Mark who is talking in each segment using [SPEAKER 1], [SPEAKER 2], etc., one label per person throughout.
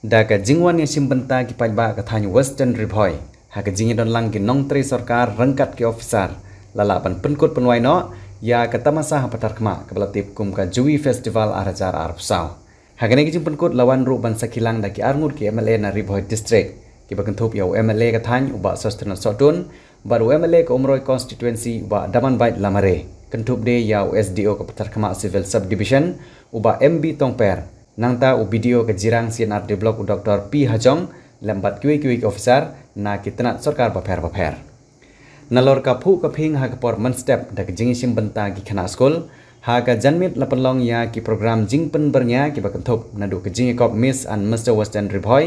[SPEAKER 1] da ka jingwan yang simbenta ki pajba ka thanyu western riboy ha ka jingi don lang ki nong tri sarkar rangkat ki officer. Lala pan penkut penwai no ya ka tamasa ha patar kma ka belatip kum ka jui festival arajar arab sao ha ka ne ki penkut lawan ru ban sakilang da ki arngur ki mla na riboy district. Ki bakan thup yo mla ka thany uba sostana sotun baru mla ka umroi constituency uba daman bait lamare. Kentup de ya SDO ka patar civil subdivision uba MB Tongper nangta u video ke jirang CNR develop u Dr. P Hajong lambat kui kui officer na kitna sarkar ba pher ba nalor ka phu ka phing ha ka por man step da ke jingi sim banta ki khana school ha ka janmit lapalong ya ki program jingpen bernya ki ba kentup na du ke jingi kop miss and Mr. Western Riboy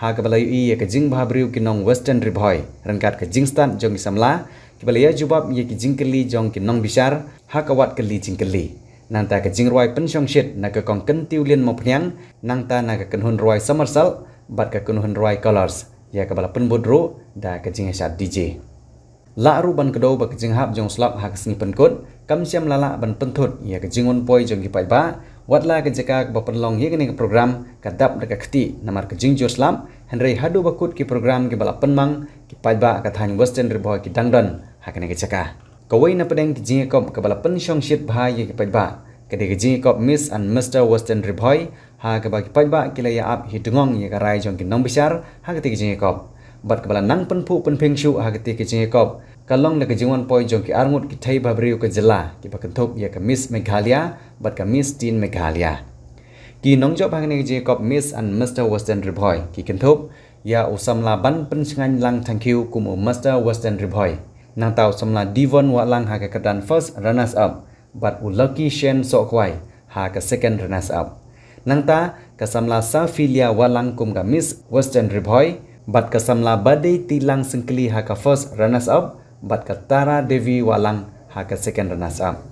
[SPEAKER 1] ha ka balai i ke jing bhabriu ki nong Western Riboy rangkat ke jingstan jong samla Kibali ya jubab ye ki jingkeli jong ki nong bisar ha ka wat keli jingkeli. Nang ta ka jingroi pen shong shit na ka kong ken tiu lien mo pnyang nang ta na ka ken hun roi somersault bat ka ken hun roi colors. Ya ka bala pen budro da ka jing shat DJ. La ru ban kedo ba ka jing hap jong slap ha ka sni pen kut kam siam lala ban pen thut ya ka jingon poi jong ki pai ba wat la ka jaka ba pen long ye ka program ka dap da ka khti namar ka jing jo slam henry hadu bakut ki program ki bala pen mang ki pai ba ka thang western riboy ki dangdan hakane ke caka kawai na pedeng ke jingkop ke bala pensyong shit bahaya ke paiba Ketika ke jingkop miss and mr western Riboy ha ke bagi paiba kila ya ap hidungong ya karai jong ke nong besar ha ke ti jingkop bat kebala nang penpu penpeng pen ha ke ti ke kalong le ke jingwan poi jong ke armut ke thai babriu ke jela ke pa ya ke miss meghalia bat ke miss Dean meghalia ki nong jo bhagne ke jingkop miss and mr western Riboy. ki kan ya usam laban pen lang thank you mr western Riboy. Natau semula Devon Watlang hak kedan first runners up, but Ulucky Shen Sokwai hak second runners up. Nang ta kesemula Safilia Watlang kum miss Western Ribhoy, but kesemula Badai Tilang Sengkeli hak first runners up, but ketara Devi Watlang hak second runners up.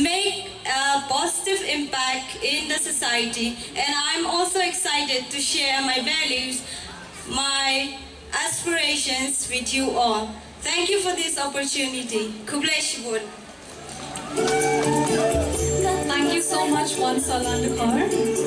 [SPEAKER 2] Make a positive impact in the society and I'm also excited to share my values, my aspirations with you all. Thank you for this opportunity. Kublai.
[SPEAKER 3] Thank you so much, Wan Salandakar.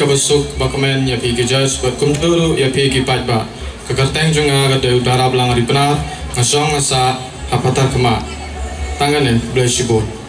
[SPEAKER 4] kabusuk bakamen ya pigi jas buat kumturu ya pigi pajba kekerteng junga kada udara belang ribenar ngasong ngasa apa tak kema tangan ya belah
[SPEAKER 3] you.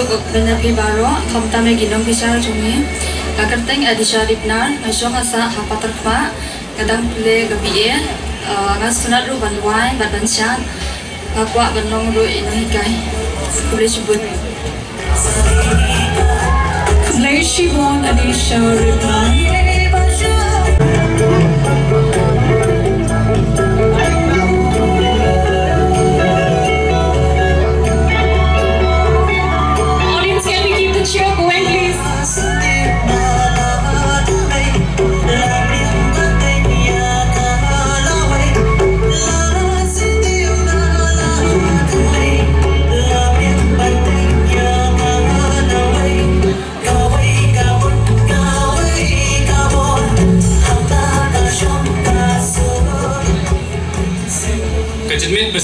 [SPEAKER 3] suku kena pi baru kom me ginom bisar sar jung ni adi sharif nar na kadang pile gabi e eh, ga sunar ru ban
[SPEAKER 5] wai ba ban sha ban nong ru in ni kai kule shi
[SPEAKER 4] lay won adi sharif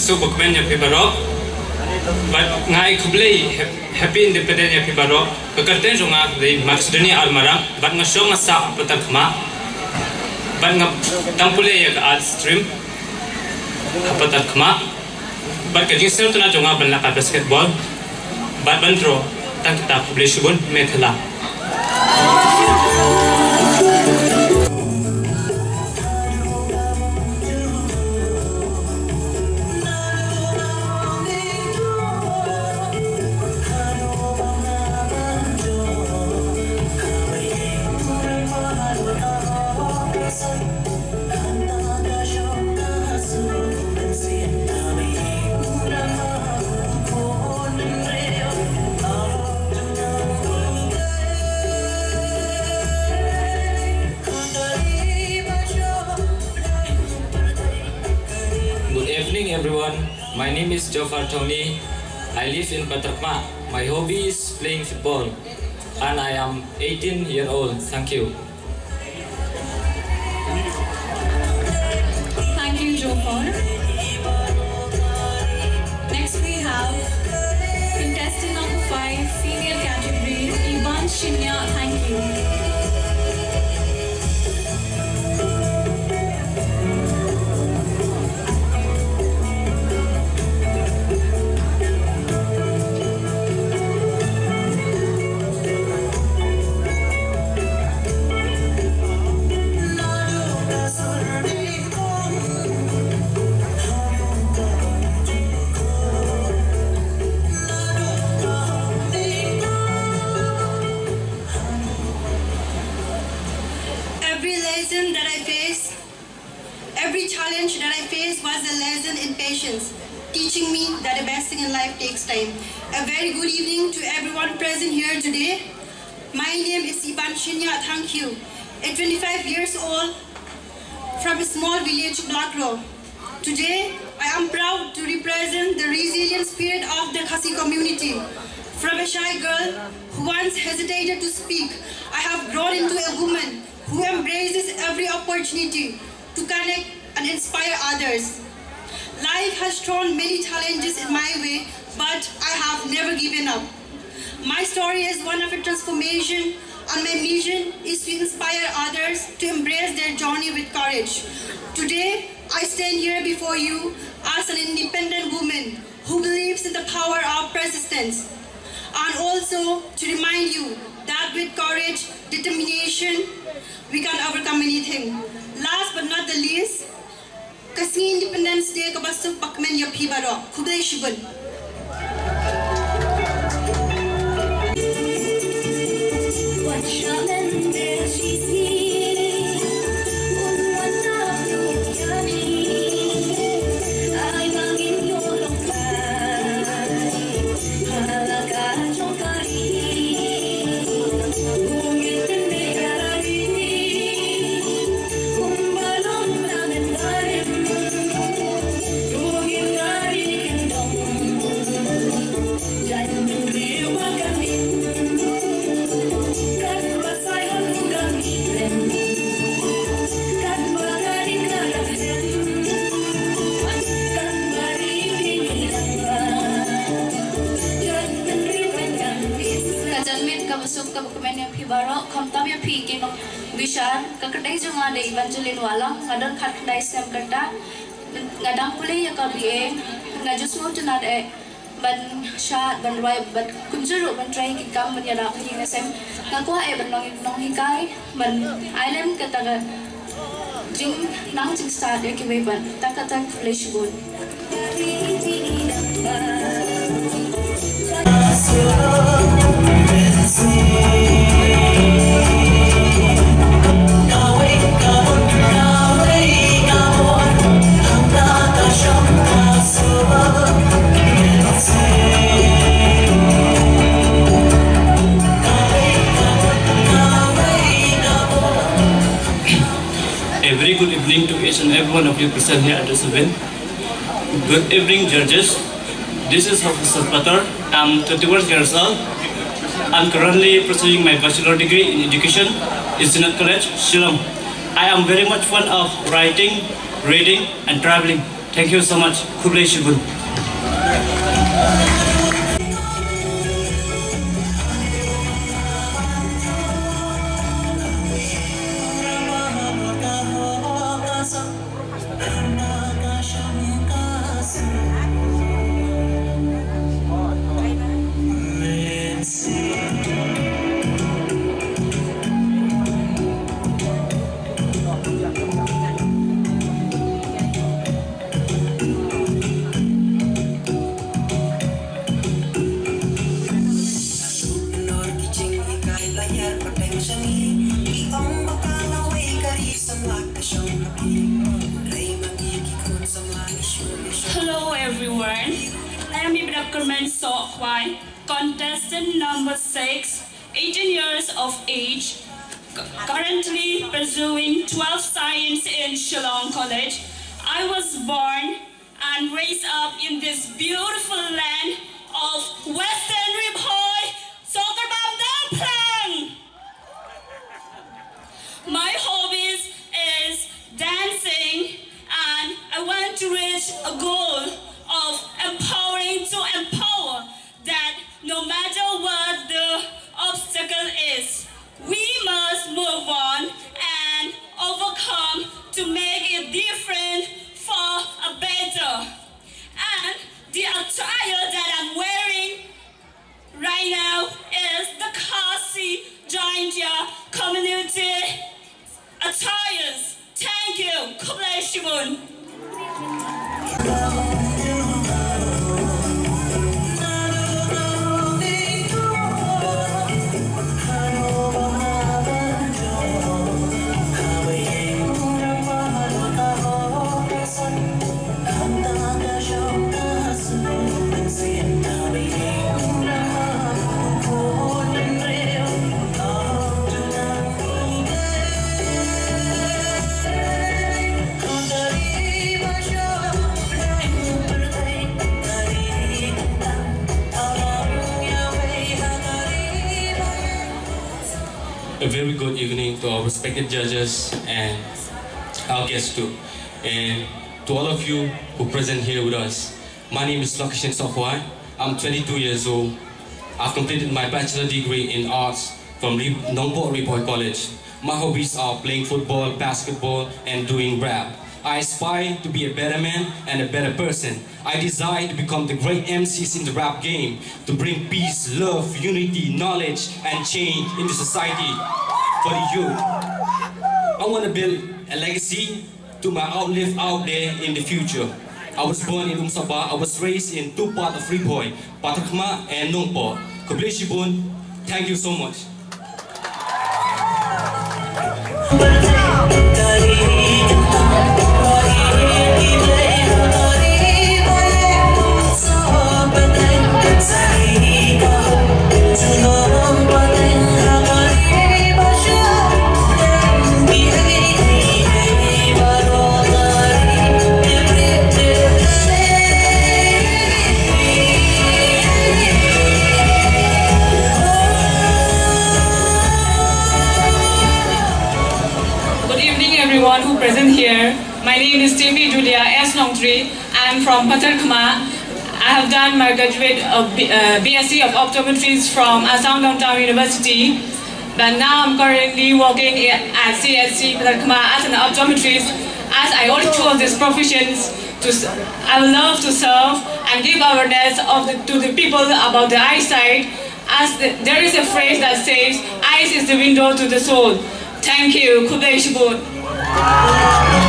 [SPEAKER 4] Subokmenya Pibaro, but ngai kublei happy independent ya Pibaro, kakarten jonga dei maksudani almara, but nga shong sa patakma, but nga tampule ya ka art stream, patakma, but kajing sir tuna jonga ban laka basketball, but bandro, tak kita kublei shubun
[SPEAKER 6] methala. Is Jofar Tony. I live in Patharkhmah. My hobby is playing football, and I am 18 year old. Thank you.
[SPEAKER 7] From a shy girl who once hesitated to speak, I have grown into a woman who embraces every opportunity to connect and inspire others. Life has thrown many challenges in my way, but I have never given up. My story is one of a transformation, and my mission is to inspire others to embrace their journey with courage. Today, I stand here before you as an independent woman who believes in the power of persistence, and also to remind you that with courage, determination, we can overcome anything. Last but not the least, Kasi Independence Day kabasuk pakmen ya pibaro, kubay shibun.
[SPEAKER 8] Kajalmit kakadai jung ada evangelin walang ngadon khat kadai sem kata ngadang pule ya kabi ngajus mo tunad e ban shat ban rai ban kunjuru ban trai ki kam ban yada ki ngasem ngakwa e ban nong nong hikai ban island kata jing nang jing start ya ki ban takata flesh gun
[SPEAKER 3] A each and every one of you present here at this event. Good evening, judges. This is Professor Patar. I'm 21 years old. I'm currently pursuing my bachelor degree in education in Synod College, Shillong. I am very much fond of writing, reading, and traveling. Thank you so much. Kublai.
[SPEAKER 9] Contestant number 6, 18 years of age, currently pursuing 12 science in Shillong College. I was born and raised up in this beautiful land of Western Ri Bhoi, Soccer Dumpling. My hobbies is dancing and I want to reach a goal of empowering to empower no matter what the obstacle is. We must move on and overcome to make it different for a better. And the attire that I'm wearing
[SPEAKER 10] right now is the Khasi Jaintia community attires. Thank you. Kublai to our respected judges and our guests too. And to all of you who present here with us. My name is Lokishin Sokhwai. I'm 22 years old. I've completed my bachelor degree in arts from Nongpoh Ri Bhoi College. My hobbies are playing football, basketball, and doing rap. I aspire to be a better man and a better person. I desire to become the great MCs in the rap game, to bring peace, love, unity, knowledge, and change into society for the youth. I want to build a legacy to my outlive out there in the future. I was born in Umsaba. I was raised in two parts of Ripoy, Patharkhmah and Nongpoh. Kubleshibun, thank you so much.
[SPEAKER 3] From Patharkhmah. I have done my graduate of B- uh, BSc of Optometries from Assam Downtown University. But now I'm currently working at CSC Patharkhmah as an optometrist. As I only chose this profession to, I love to serve and give awareness of the, to the people about the eyesight. As the, there is a phrase that says, "Eyes is the window to the soul." Thank you. Kubei Shibun.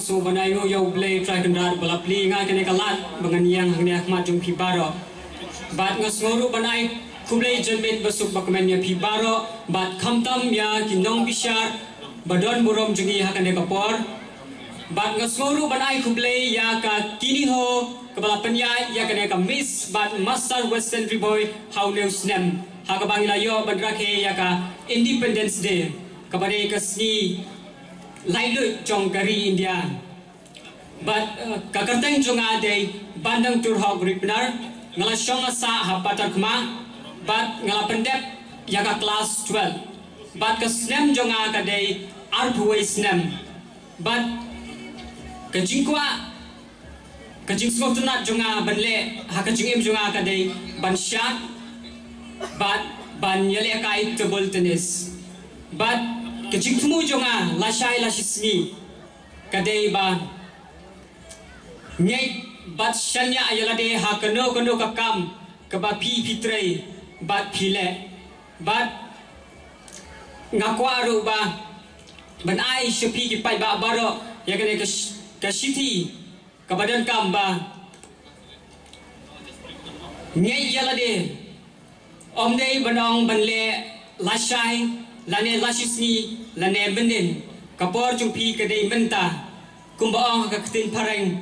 [SPEAKER 11] So banay ngo yaw blay try kan rar bala pli nga kene kalat yang hne ma jung pi baro. Bat nga sngoro banay kublay jembet basuk bakmen ya pi baro. Bat khamtam ya kinong bishar badon burom jungi ha kapor. Bat nga sngoro banay kublay ya ka kini ho kabala penya ya kene ka miss bat master western boy how new snem. Ha ka bangila yo badrakhe ya ka independence day. Kabare ka lailut jong gari India. But uh, eh, kakarteng jong adai bandang turhok ripnar ngala shonga sa hapata kuma but ngala pendep yaka class 12. But kasnem jong adai arduway snem. But kajingkwa kajing sumok tunat jong adai banle hakajing im jong adai bansyak but ban yale akai tebol tenis. But kejikmu junga lashai lashismi kadai ba. Nyai bat shanya ayala de ha kano kano ka kam. Pi pitrei bat pile bat ngakwa ru ba. Ban ai shapi ki pai ba baro ya kane ka ka shiti kam ba. Nyai yala de omdei banong banle lashai lashai lane lashisni lane benin kapor jumpi kede menta kumbaong ka ktin pareng.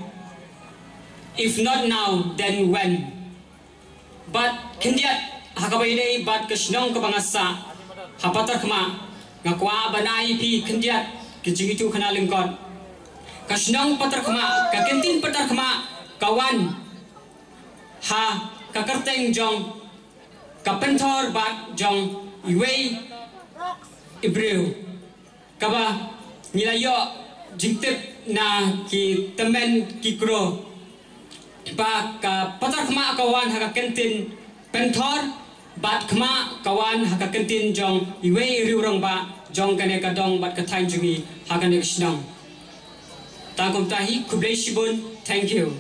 [SPEAKER 11] If not now then when? But kendiat hakabai dei bat kashnong ka bangasa hapatak ma ngakwa banai pi kendiat kejingi tu kana lingkon kashnong patak ma ka kentin patak kawan. Ha ka karteng jong ka pentor bat jong iwei Ibreu kaba nila yo jingtip na ki temen ki kro. Pa ka patar khma kawan haka kentin penthor bat khma kawan haka kentin jong iwe riu rong ba jong kane ka dong bat ka thain jungi haka ne shnang
[SPEAKER 12] tangkum tahi kublai shibun. Thank you.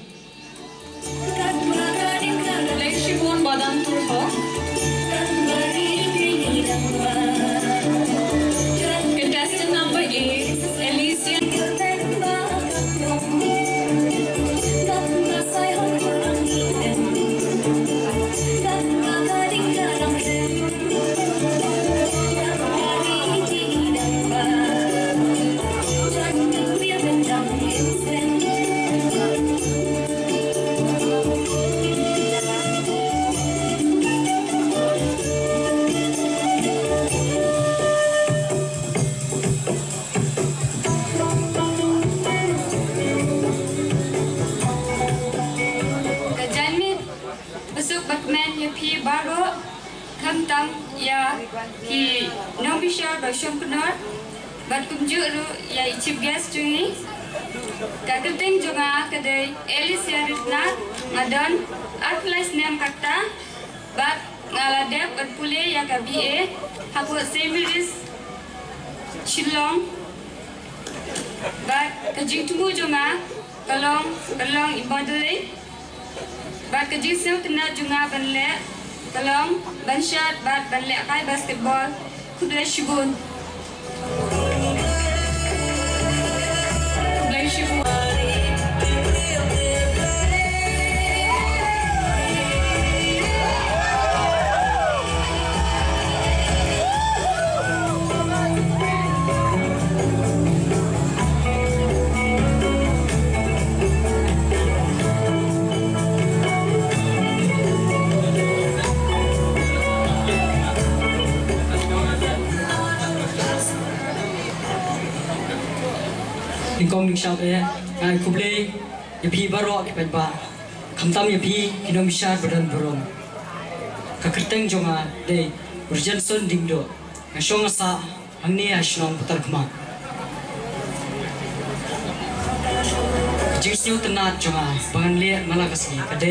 [SPEAKER 13] Kublai shibun badan turho. Kudai
[SPEAKER 12] tam yapi kinom shar badan borong kakerteng jonga de urjanson dingdo ngashong sa angni ashnom putar khma jingsiu tenat jonga banle malakasi kade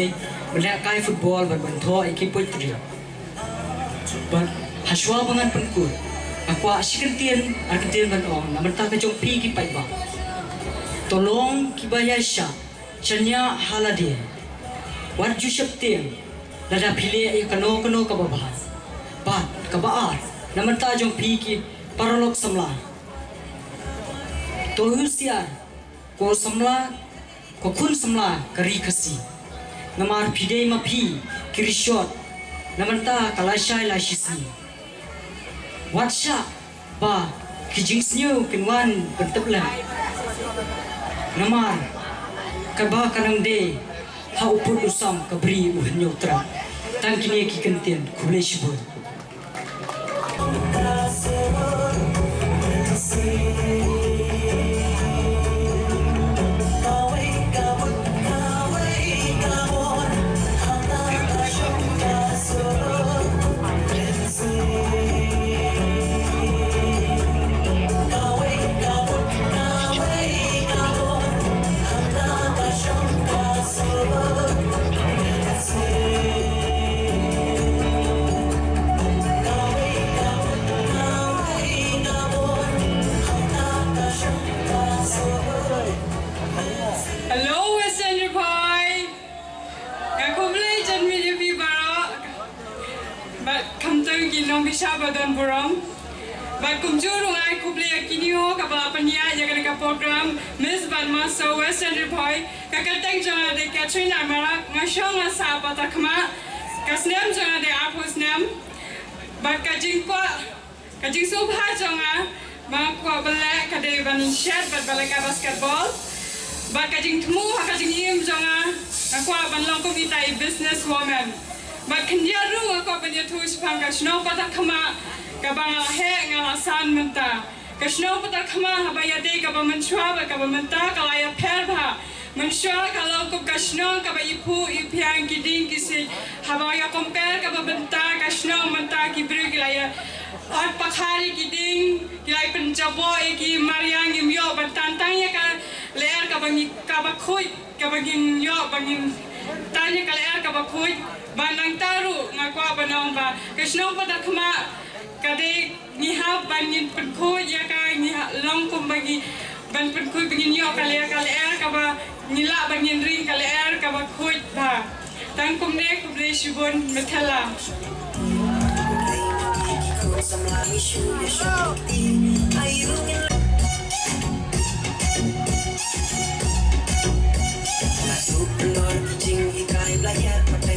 [SPEAKER 12] bela kai football ban ban tho ekip pui tri ban hashwa bangan pinku aku asikentian arkentian ban ong namar ta pi ki pai ba tolong kibaya sya, chanya haladie war ju shaptem lada phile ay kano kano ka baba ba ka ba namata jong phi ki paralok samla to husia ko samla ko khun samla kari khasi namar phide ma phi kirishot namanta kalashai la shisi watsha ba kijing snyu kinwan bentabla namar kaba kanang de hau pun usam kabri uhnyo nyotra tangkini ki
[SPEAKER 14] kentian kubleshi boi program borong. Bakum juru ngai ku beli yang kini ho kapal apa niya yang kena program Miss Van So West Country Boy. Kakak tengah jangan ada Catherine Amara ngasih ngasih apa tak kema. Kasnem jangan ada apa kasnem. Bak kajing ku kajing subha jangan. Ah, Mak belak kade ban shed bat beli kade basketball. Bak kajing temu hak kajing im jangan. Aku abang langkau mitai business woman Bat kendia ru aku aban ya tu sepang ka snow pata kama ka bang he ngala san menta. Ka snow pata kama ha ba ya de ka ba menchwa ba ka ba menta ka la ya per ba. Menchwa ka long ko ka snow ka ba ipu ipiang kiding kisi ha ba ya compare ka ba menta ka snow menta ki bru ki la ya और पखारी की डिंग किलाई पंजाबो की मारियांग यो बंतंतंग ये का layer का बंगी का बखुई का बंगी यो बंगी tanya ka leer ka manantaru nga kwa banong ba? Kishno pada kama kade niha banin penku ya ka niha long kum bagi ban penku bingin yo kali ya kali er kaba nila banin ring kali er kaba kuit ba. Tang kum ne kum ne shibon
[SPEAKER 15] metala Masuk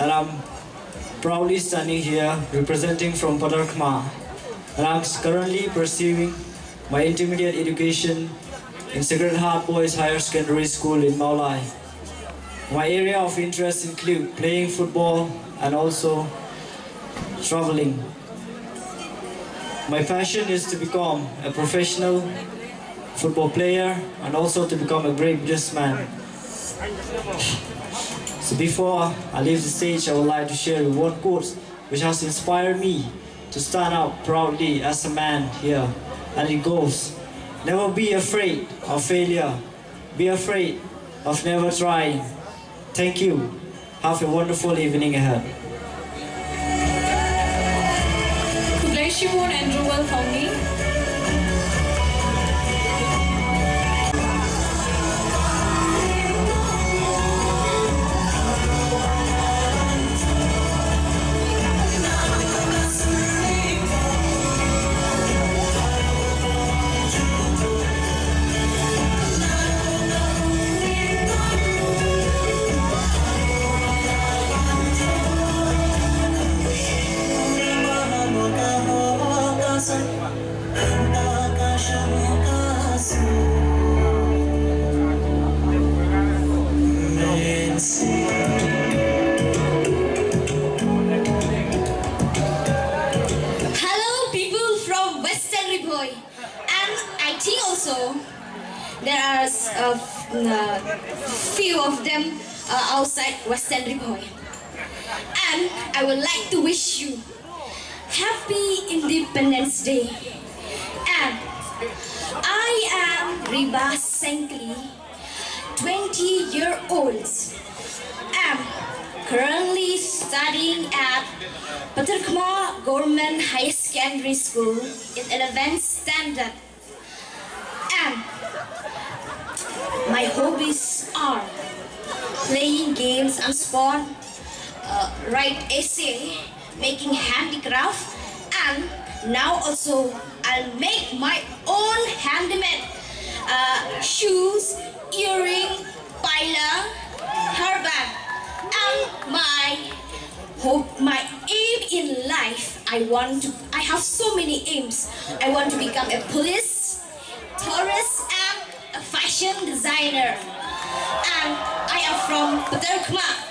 [SPEAKER 15] and I'm proudly standing here representing from Patharkhmah. And I'm currently pursuing my intermediate education in Sacred Heart Boys Higher Secondary School in Mawlai. My area of interest include playing football and also traveling. My passion is to become a professional football player and also to become a great businessman. So before I leave the stage, I would like to share one quote which has inspired me to stand out proudly as a man here. And it goes, never be afraid of failure. Be afraid of never trying. Thank you. Have a wonderful evening ahead.
[SPEAKER 8] Kublai Shimon and Ruel Thongi.
[SPEAKER 16] Also there are a few of them uh, outside Western Ri Bhoi. And I would like to wish you Happy Independence Day. And I am Riba Senkli, 20 year old. am currently studying at Patharkhmah Government High Secondary School in 11th standard. And my hobbies are playing games and sport, uh, write essay, making handicraft, and now also I'll make my own handmade uh, shoes, earring, pila, hairband, and my hope, my aim in life. I want to. I have so many aims. I want to become a police, tourist, and a fashion designer. And I am from Patharkhmah.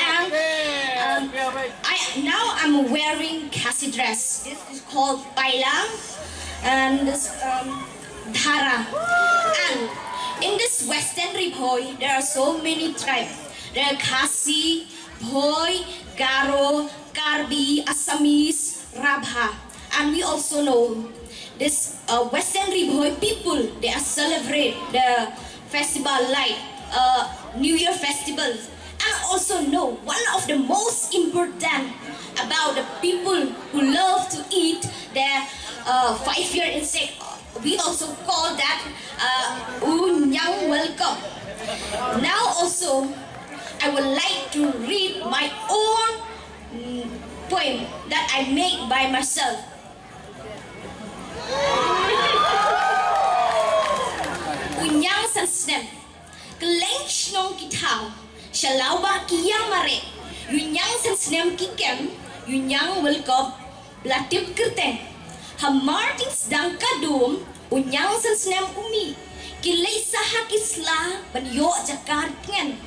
[SPEAKER 16] And um, I now I'm wearing khasi dress. This is called pailang, and this um, dhara. And in this Western Ri Bhoi, there are so many tribes. There are Khasi, Bhoi, Garo, Karbi, Assamese, Rabha. And we also know this uh, Western people, they are celebrate the festival like uh, New Year festival. And also know one of the most important about the people who love to eat their uh, five-year insect. We also call that uh, Unyang welcome. Now also, I would like to read my own mm, poem that I make by myself. Kunyang sa snem, kelengsh kitau kitaw, siya lawa kiyang mare. Yunyang sa snem kikem, yunyang wilko platip kerteng. ham Martins dang kadum, unyang sa umi. Kilay sa isla. banyo jakar tingin.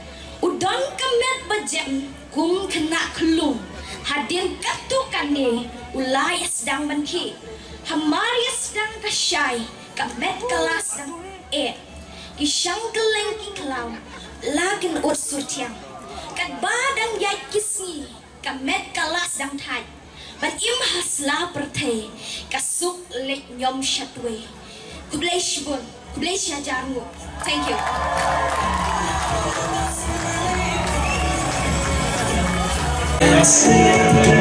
[SPEAKER 16] Udang kemet bajem, kum kena kelum. Hadir katukan ni, ulayas dang mankit. Hamaria sedang kasyay, kamet kelas dang e. Kisang keleng kiklau lakin ot surtiang kat badang yai kisni kamet kelas dang thai ban im hasla perthe kasuk lek nyom shatwe. Kublai shibun kublai shajarngu. Thank you.
[SPEAKER 17] Nor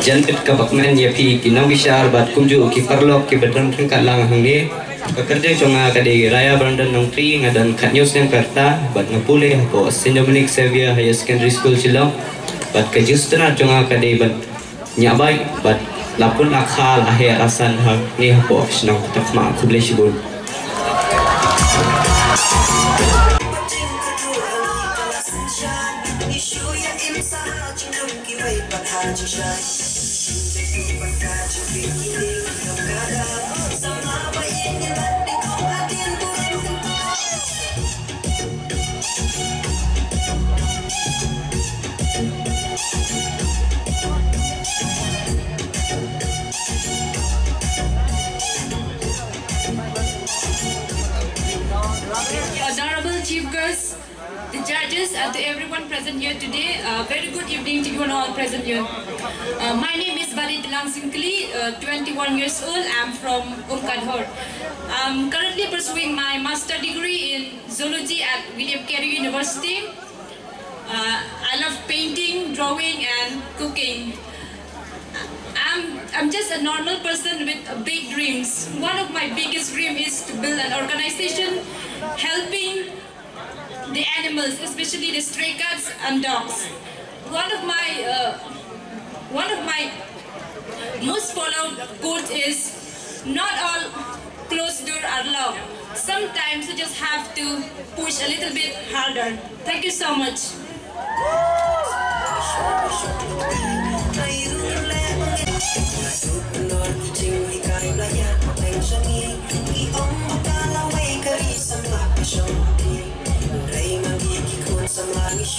[SPEAKER 18] Jantet kebakman ya pi kinau bisar bat kunju ki perlok ki badan tengkat lang hangge bekerja conga kade raya Brandon nong tri ngadan kat news yang kerta bat ngapule ko sin dominic xavier high secondary school silau bat ke justra conga kade bat nyabai bat lapun akal akhir asan hak ni ko snong
[SPEAKER 17] tak ma kubleshibul paghaji
[SPEAKER 19] and to everyone present here today, uh, very good evening to you all present here. Uh, my name is Balit Langsingkli, uh, 21 years old. I'm from Umkadhor. I'm currently pursuing my master degree in zoology at William Carey University. Uh, I love painting, drawing, and cooking. I'm, I'm just a normal person with uh, big dreams. One of my biggest dreams is to build an organization helping the animals, especially the stray cats and dogs. One of my uh, one of my most followed quotes is not all closed doors are locked. Sometimes you just have to push a little bit harder. Thank you so much.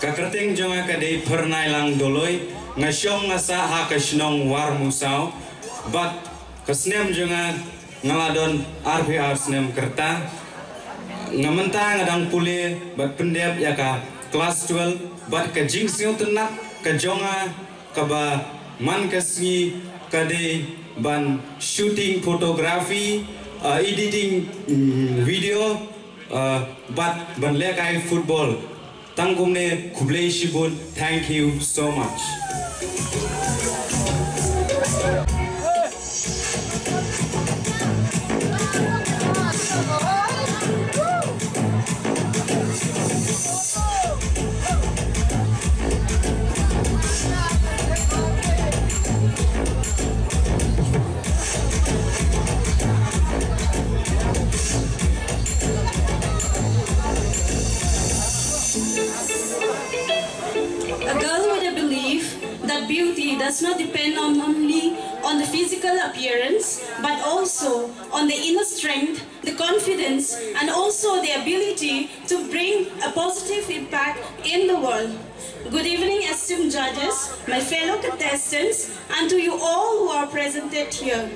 [SPEAKER 10] kakerting jonga kadei pernai lang doloi ngasyong ngasa ha kashnong war musau bat kasnem jonga ngaladon RPR snem kerta ngamenta ngadang pule bat pendep ya ka kelas 12 bat ka jingsio tenak ka jonga kaba man kasngi kadei ban shooting fotografi uh, editing mm, video uh, but ban lekai football tangkumne kublei shibun thank you so much
[SPEAKER 9] A girl with a belief that beauty does not depend on only on the physical appearance, but also on the inner strength, the confidence, and also the ability to bring a positive impact in the world. Good evening, esteemed judges, my fellow contestants, and to you all who are presented here.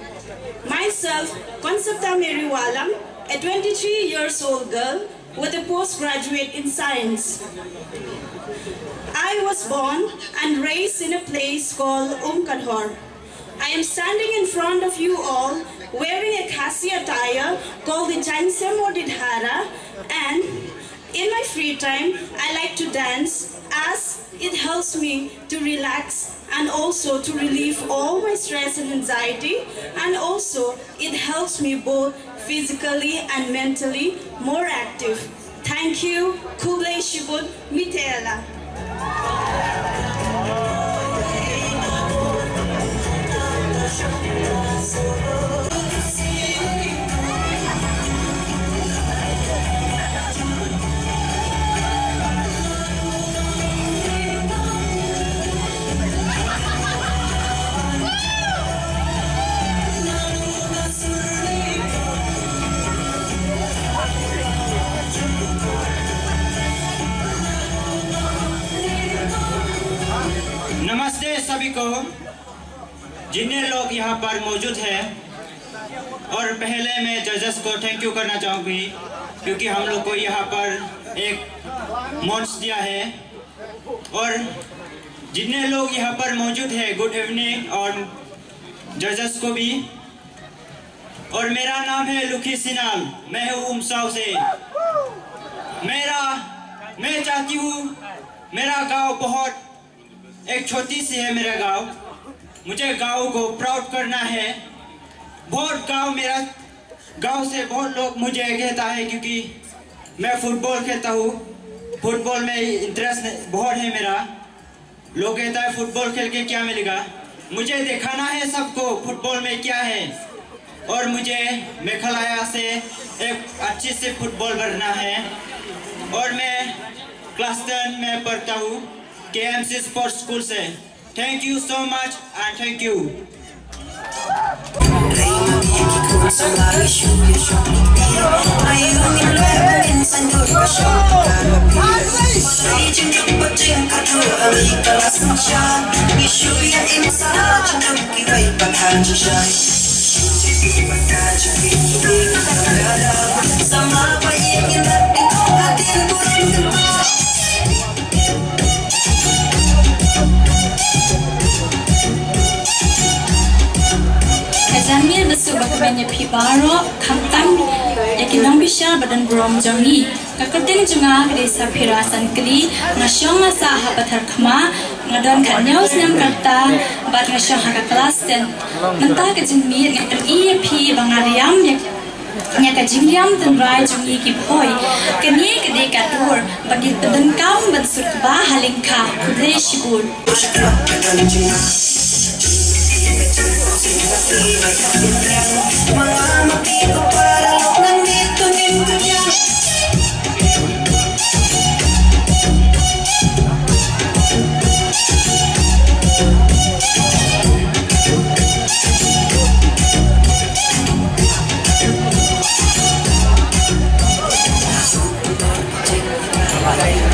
[SPEAKER 9] Myself, Concepta Mary Walam, a 23 years old girl with a postgraduate in science. I was born and raised in a place called Umkadhor. I am standing in front of you all wearing a Khasi attire called the Jainsem or Didhara and in my free time, I like to dance as it helps me to relax and also to relieve all my stress and anxiety and also it helps me both physically and mentally more active. Thank you. Kublai Shibun Mitela.
[SPEAKER 3] सभी को जितने लोग यहाँ पर मौजूद हैं, और पहले मैं जजेस को थैंक यू करना चाहूँगी, क्योंकि हम लोग को यहाँ पर एक मंच दिया है। और जितने लोग यहाँ पर मौजूद हैं गुड इवनिंग और जजेस को भी। और मेरा नाम है लुखी सिनाल मैं हूँ उमसाव से। मेरा, मैं चाहती हूँ, मेरा गाँव बहुत एक छोटी सी है मेरा गाँव। मुझे गाँव को प्राउड करना है। बहुत गाँव मेरा, गाँव से बहुत लोग मुझे कहता है क्योंकि मैं फुटबॉल खेलता हूँ। फुटबॉल में इंटरेस्ट बहुत है मेरा। लोग कहता है फुटबॉल खेल के क्या मिलेगा? मुझे दिखाना है सबको फुटबॉल में क्या है। और मुझे मेघालय से एक अच्छी से फुटबॉल करना है। और मैं क्लास टेन में पढ़ता हूँ। के एम सी स्पोर्ट्स स्कूल से thank you so much and thank you
[SPEAKER 17] Sama pa ingin natin atin bulan
[SPEAKER 20] jamil besuk bakmenya pi baro kaptang yakin nang bisa badan brom jongi kakerting junga kri sapira san kri ngasyong masa hapathar khma ngadon kha nam nyam kakta bat ngasyong haka kelas ten mentah ke jingmi ngakir iya pi bangariam yak Nyata jingliam dan rai jong iki poi Kenye kede katur Bagi badan bensur kebah halingka Kudre
[SPEAKER 17] shibun Kudre shibun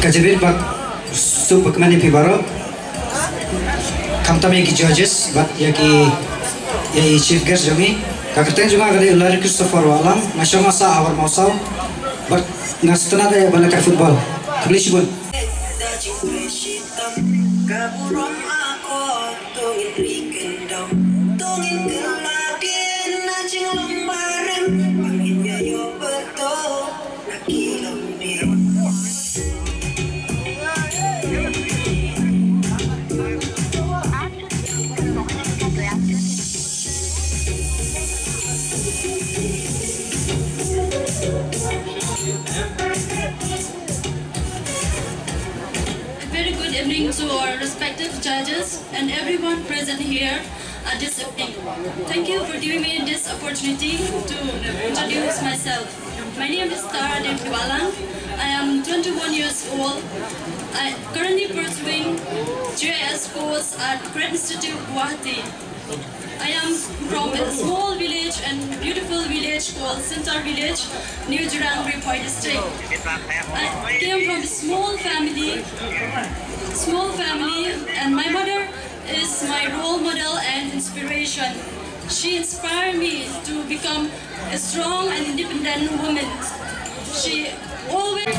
[SPEAKER 17] Kajibir, bak,
[SPEAKER 21] supak mana pi barok? Kamu tak mungkin judges bat yaki ya chief gas jami kapten juma gari lari ke sofor walam masya masa awar mausau. Bat ngastana
[SPEAKER 2] daya bala ka football kabli shibun judges and everyone present here at this evening. Thank you for giving me this opportunity to introduce myself. My name is Tara Dempiwalan. I am 21 years old. I currently pursuing GIS course at Great Institute Guwahati. I am from a small village and beautiful village called Sintar Village, New Jurang Ri Bhoi district. I came from a small family, small family, and my mother is my role model and inspiration. She inspired me to become a strong and independent woman. She always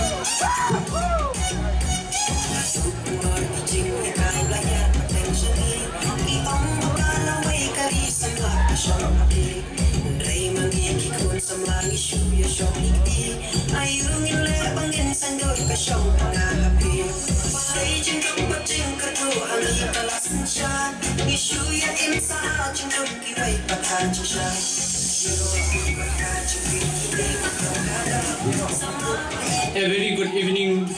[SPEAKER 20] A very good evening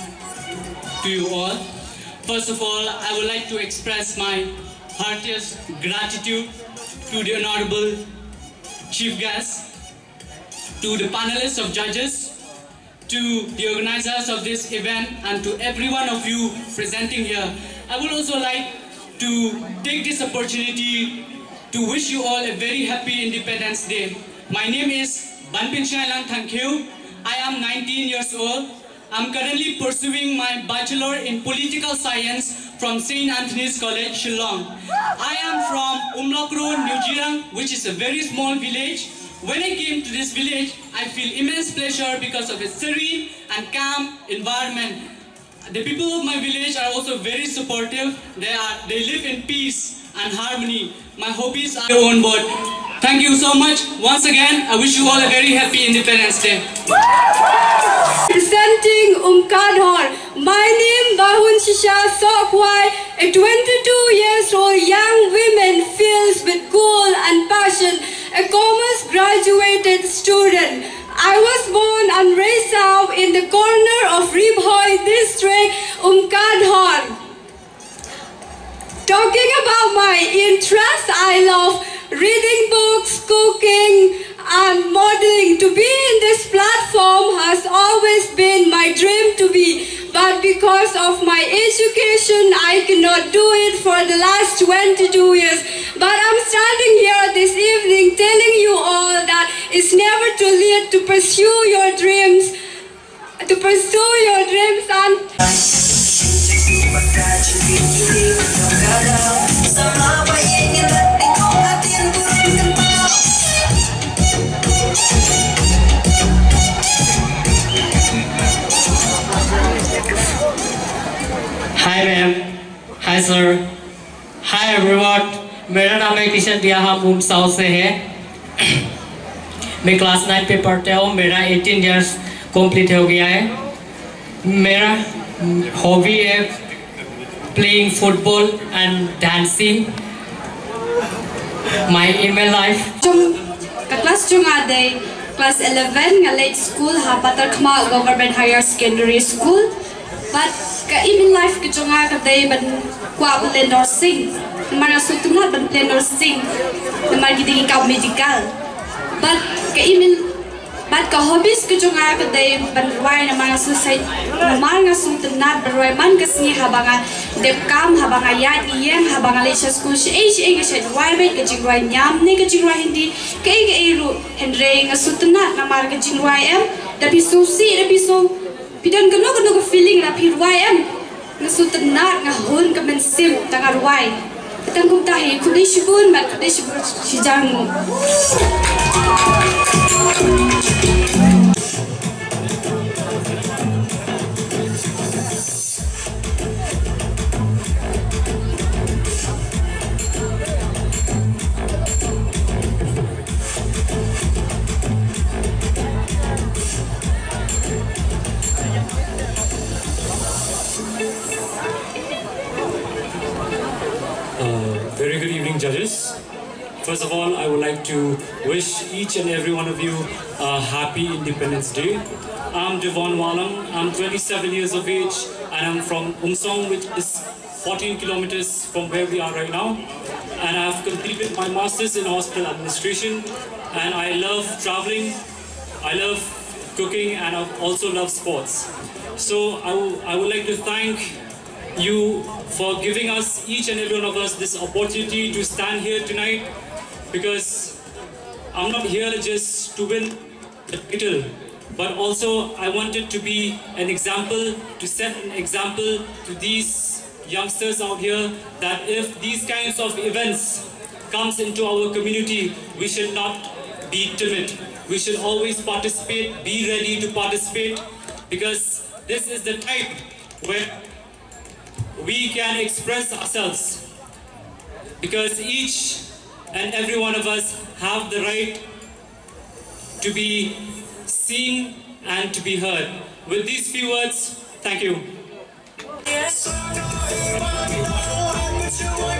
[SPEAKER 20] to you all. First of all, I would like to express my heartiest gratitude to the Honorable Chief Guest, to the panelists of judges, to the organizers of this event, and to every one of you presenting here. I would also like to take this opportunity to wish you all a very happy Independence Day. My name is Banpin Shailang Thankyu. I am 19 years old. I'm currently pursuing my bachelor in political science from St. Anthony's College, Shillong. I am from Umlokro, New Jirang, which is a very small village. When I came to this village, I feel immense pleasure because of its serene and calm environment. The people of my village are also very supportive. They are they live in peace and harmony. My hobbies are on board. Thank you so much. Once again, I wish you all a very happy Independence Day.
[SPEAKER 2] Presenting Umkadhor, my name Bahun Shisha Sokwai, a 22 years old young woman filled with goal and passion, a commerce graduated student. I was born and raised up in the corner of Ri Bhoi district, Umkadhor. Talking about my interests, I love reading books, cooking, and modeling. To be in this platform has always been my dream to be. But because of my education, I cannot do it for the last 22 years. But I'm standing here this evening telling you all that it's never too late to pursue your dreams, to pursue your dreams and
[SPEAKER 11] hi ma'am hi sir hi everyone मेरा नाम है किशन दिया। हम उमसाओ से है। मैं class nine पे पढ़ता हूँ। मेरा एटीन इयर्स कंप्लीट हो गया है। मेरा हॉबी है playing football and dancing my email life
[SPEAKER 2] class चुंगा दे क्लास 11 लेट स्कूल हापातर खमा government higher secondary school but ka even life ke jonga ka day ban kwa plan nursing. Mana na ban plan nursing. Na mar dingi ka medical. But ka even but ka hobbies ke jonga ka day ban wai na mana sai na mar nga na ban wai man ka sni habanga de kam habanga ya ni yen habanga le sha school shi age age ke shed wai ba ke jingwa nyam ne ke jingwa hindi. Ke ke iru hendre nga tu na mar ke jingwa em. Tapi susi tapi so pidan gano gano ko feeling lah, na pirway em na sutan na nga hon ka men sim kum tahi kudi shibun mat kudi shibun
[SPEAKER 3] si jamu judges. First of all, I would like to wish each and every one of you a happy Independence Day. I'm Devon Walam. I'm 27 years of age and I'm from Umsong, which is 14 kilometers from where we are right now. And I've completed my master's in hospital administration. And I love traveling, I love cooking, and I also love sports. So I I would like to thank you for giving us, each and every one of us, this opportunity to stand here tonight because I'm not here just to win the title, but also I wanted to be an example, to set an example to these youngsters out here that if these kinds of events comes into our community, we should not be timid. We should always participate, be ready to participate because this is the type where we can express ourselves. Because each and every one of us have the right to be seen and to be heard.
[SPEAKER 22] With these few words, thank you.
[SPEAKER 2] Hello,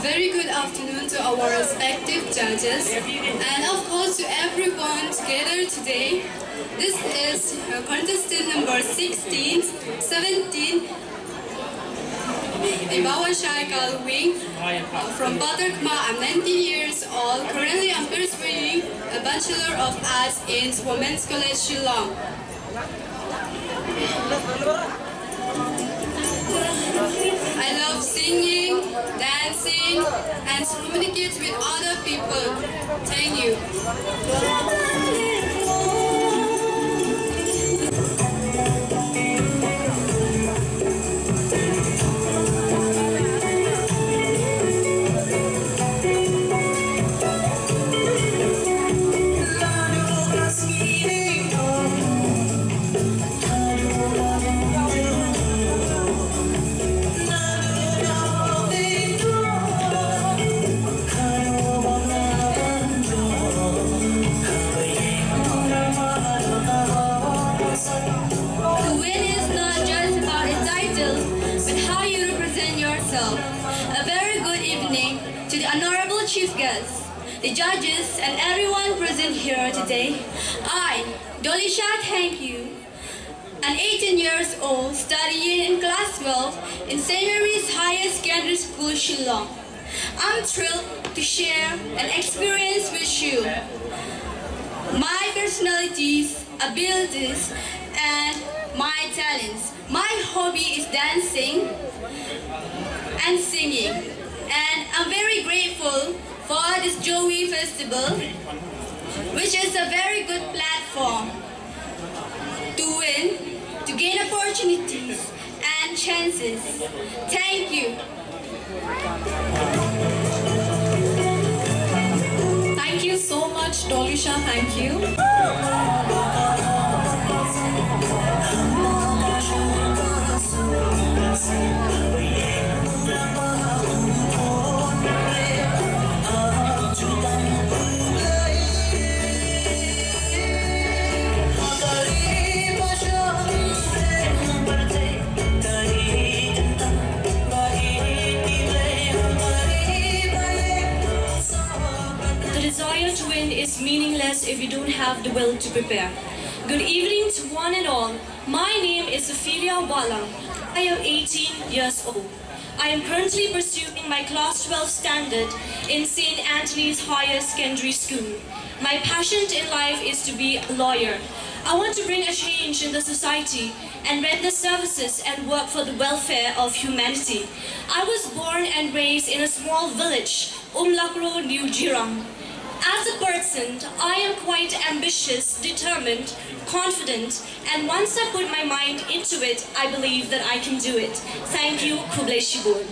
[SPEAKER 2] very good afternoon to our respective judges and of course to everyone together today. This is uh, contestant number 16, 17, Ibawa Shai from Patharkhmah. I'm 19 years old. Currently I'm pursuing a Bachelor of Arts in Women's College Shillong. I love singing, dancing, and to communicate with other people. Thank you. Dolisha, thank you. An 18 years old studying in class 12 in St. Mary's Higher Secondary School, Shillong. I'm thrilled to share an experience with you. My personalities, abilities, and my talents. My hobby is dancing and singing. And I'm very grateful for this Jowe Festival, which is a very good platform gain opportunities and chances. Thank you.
[SPEAKER 3] Thank you so much, Dolisha. Thank you. If you don't have the will to prepare. Good evening to one and all. My name is Ophelia Walang. I am 18 years old. I am currently pursuing my class 12 standard in St. Anthony's Higher Secondary School. My passion in life is to be a lawyer. I want to bring a change in the society and render services and work for the welfare of humanity. I was born and raised in a small village, Umlakro, New Jirang. As a person, I am quite ambitious, determined, confident, and once I put my mind into it, I believe that I can do it. Thank you, Kublai Shibun.